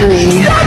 Harley.